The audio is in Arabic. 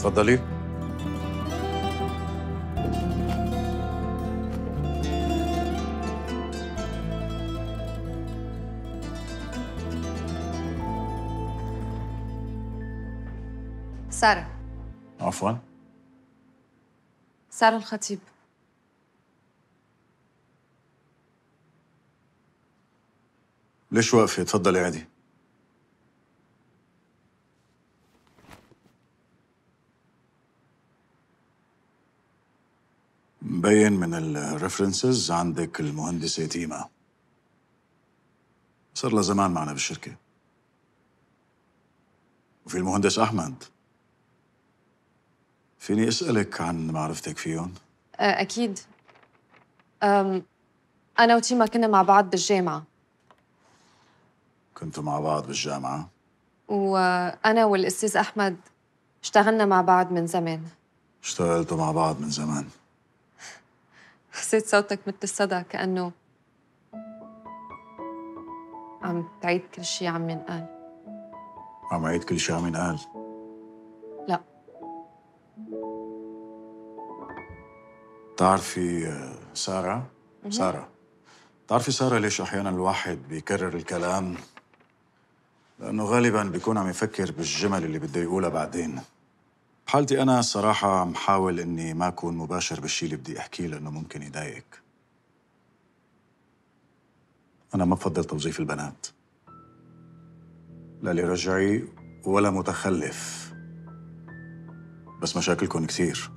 تفضلي سارة. عفوا. سارة الخطيب. ليش واقفة؟ تفضلي عادي. مبين من الريفرنسز عندك المهندسة تيما صار لها زمان معنا بالشركة. وفي المهندس أحمد. فيني أسألك عن معرفتك فيهم؟ أه، أكيد. أم أنا وتيما كنا مع بعض بالجامعة. كنتوا مع بعض بالجامعة؟ وأنا والأستاذ أحمد اشتغلنا مع بعض من زمان. اشتغلتوا مع بعض من زمان. حسيت صوتك مثل الصدى كأنه عم تعيد كل شيء عم ينقال. عم عيد كل شيء عم ينقال؟ لا. بتعرفي آه، سارة؟ سارة. بتعرفي سارة ليش أحيانا الواحد بيكرر الكلام؟ لأنه غالبا بيكون عم يفكر بالجمل اللي بده يقولها بعدين. بحالتي أنا الصراحة حاول إني ما أكون مباشر بالشي اللي بدي أحكيه لأنه ممكن يضايقك. أنا ما بفضل توظيف البنات. لا لرجعي ولا متخلف. بس مشاكلكم كثير.